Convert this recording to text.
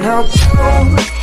now too